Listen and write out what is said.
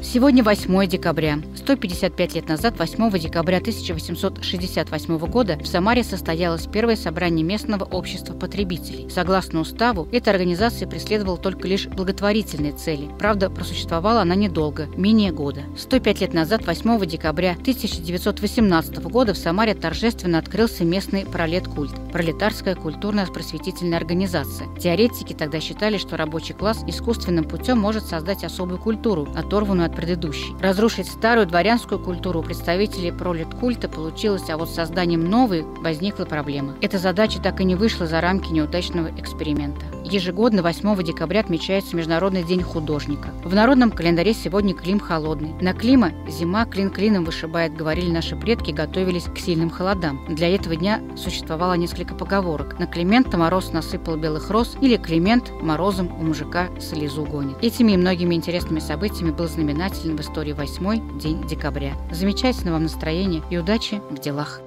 Сегодня 8 декабря. 155 лет назад, 8 декабря 1868 года, в Самаре состоялось первое собрание местного общества потребителей. Согласно уставу, эта организация преследовала только лишь благотворительные цели. Правда, просуществовала она недолго, менее года. 105 лет назад, 8 декабря 1918 года, в Самаре торжественно открылся местный пролет-культ – пролетарская культурно-просветительная организация. Теоретики тогда считали, что рабочий класс искусственным путем может создать особую культуру, оторванную от предыдущей. Разрушить старую дворянскую культуру у представителей пролет-культа получилось, а вот созданием новой возникла проблема. Эта задача так и не вышла за рамки неудачного эксперимента. Ежегодно 8 декабря отмечается Международный день художника. В народном календаре сегодня Клим холодный. На Клима зима клин клином вышибает, говорили наши предки, готовились к сильным холодам. Для этого дня существовало несколько поговорок. На Климента мороз насыпал белых роз или Климент морозом у мужика слезу гонит. Этими и многими интересными событиями был знаменателен в истории 8 день декабря. Замечательного вам настроения и удачи в делах!